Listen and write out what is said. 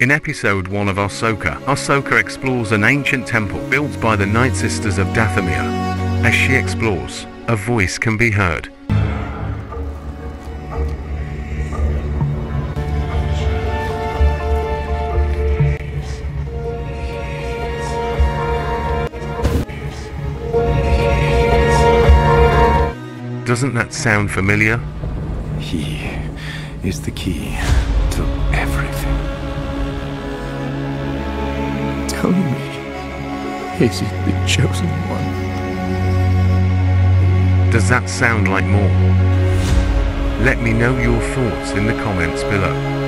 In episode 1 of Ahsoka, Ahsoka explores an ancient temple built by the Night Sisters of Dathomir. As she explores, a voice can be heard. Doesn't that sound familiar? He is the key to everything. Tell me, is it the chosen one? Does that sound like Maul? Let me know your thoughts in the comments below.